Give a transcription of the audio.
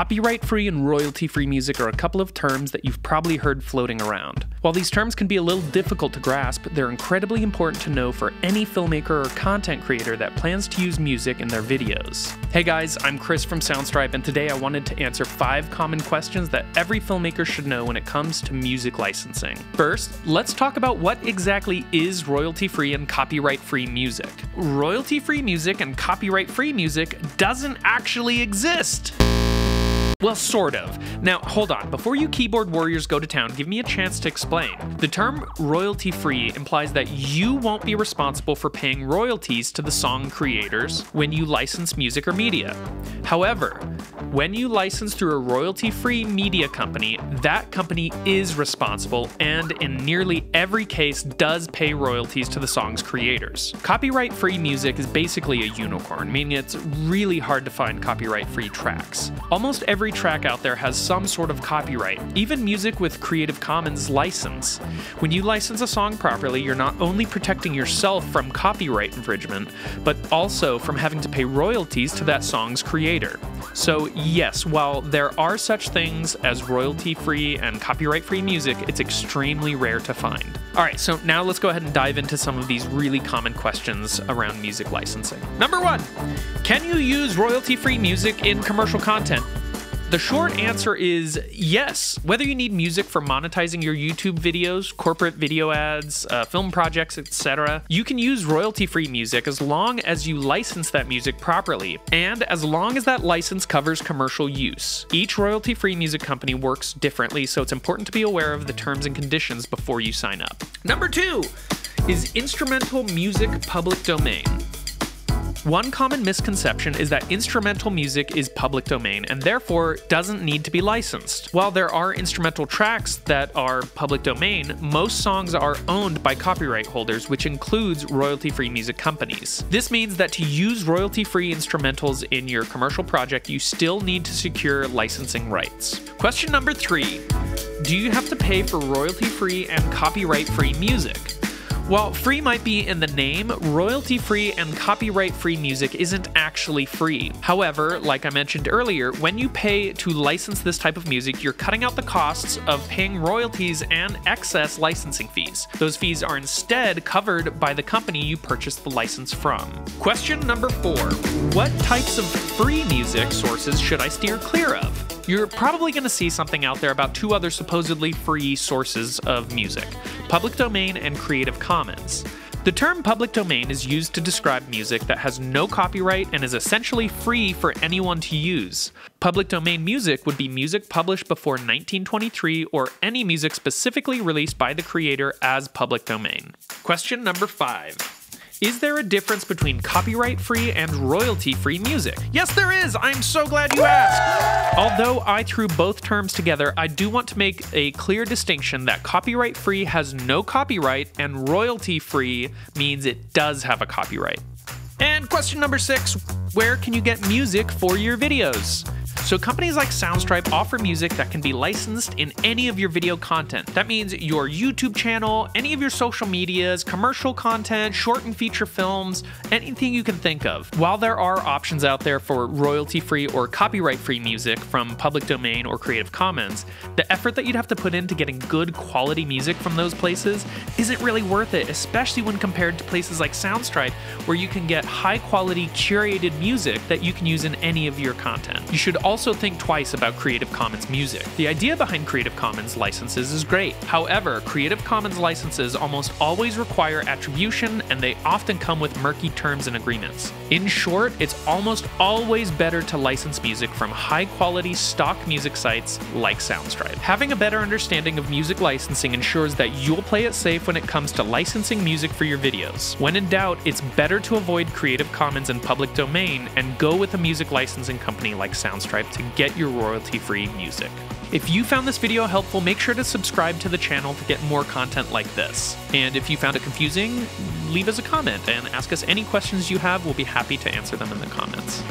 Copyright free and royalty free music are a couple of terms that you've probably heard floating around. While these terms can be a little difficult to grasp, they're incredibly important to know for any filmmaker or content creator that plans to use music in their videos. Hey guys, I'm Chris from Soundstripe, and today I wanted to answer five common questions that every filmmaker should know when it comes to music licensing. First, let's talk about what exactly is royalty free and copyright free music. Royalty free music and copyright free music doesn't actually exist. Well, sort of. Now, hold on. Before you keyboard warriors go to town, give me a chance to explain. The term royalty free implies that you won't be responsible for paying royalties to the song creators when you license music or media. However, when you license through a royalty free media company, that company is responsible and, in nearly every case, does pay royalties to the song's creators. Copyright free music is basically a unicorn, meaning it's really hard to find copyright free tracks. Almost every track out there has some sort of copyright, even music with Creative Commons license. When you license a song properly, you're not only protecting yourself from copyright infringement, but also from having to pay royalties to that song's creator. So, yes, while there are such things as royalty free and copyright free music, it's extremely rare to find. Alright, so now let's go ahead and dive into some of these really common questions around music licensing. Number one Can you use royalty free music in commercial content? The short answer is yes. Whether you need music for monetizing your YouTube videos, corporate video ads, uh, film projects, etc., you can use royalty free music as long as you license that music properly, and as long as that license covers commercial use. Each royalty free music company works differently, so it's important to be aware of the terms and conditions before you sign up. Number two is instrumental music public domain. One common misconception is that instrumental music is public domain and therefore doesn't need to be licensed. While there are instrumental tracks that are public domain, most songs are owned by copyright holders, which includes royalty free music companies. This means that to use royalty free instrumentals in your commercial project, you still need to secure licensing rights. Question number three Do you have to pay for royalty free and copyright free music? While free might be in the name, royalty free and copyright free music isn't actually free. However, like I mentioned earlier, when you pay to license this type of music, you're cutting out the costs of paying royalties and excess licensing fees. Those fees are instead covered by the company you purchased the license from. Question number four What types of free music sources should I steer clear of? You're probably going to see something out there about two other supposedly free sources of music public domain and Creative Commons. The term public domain is used to describe music that has no copyright and is essentially free for anyone to use. Public domain music would be music published before 1923 or any music specifically released by the creator as public domain. Question number 5. Is there a difference between copyright free and royalty free music? Yes, there is! I'm so glad you asked! Although I threw both terms together, I do want to make a clear distinction that copyright free has no copyright and royalty free means it does have a copyright. And question number six where can you get music for your videos? So companies like Soundstripe offer music that can be licensed in any of your video content. That means your YouTube channel, any of your social medias, commercial content, short and feature films, anything you can think of. While there are options out there for royalty-free or copyright-free music from public domain or Creative Commons, the effort that you'd have to put into getting good quality music from those places isn't really worth it, especially when compared to places like Soundstripe where you can get high quality curated music that you can use in any of your content. You should also think twice about Creative Commons music. The idea behind Creative Commons licenses is great. However, Creative Commons licenses almost always require attribution and they often come with murky terms and agreements. In short, it's almost always better to license music from high quality stock music sites like Soundstripe. Having a better understanding of music licensing ensures that you'll play it safe when it comes to licensing music for your videos. When in doubt, it's better to avoid Creative Commons and public domain and go with a music licensing company like Soundstripe to get your royalty free music. If you found this video helpful, make sure to subscribe to the channel to get more content like this. And if you found it confusing, leave us a comment and ask us any questions you have. We'll be happy to answer them in the comments.